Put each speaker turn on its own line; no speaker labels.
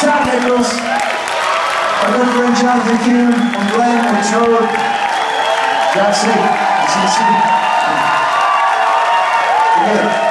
Chad Nichols, our good friend Jonathan Kuhn, and Glenn and Troy. That's it. That's it. Together.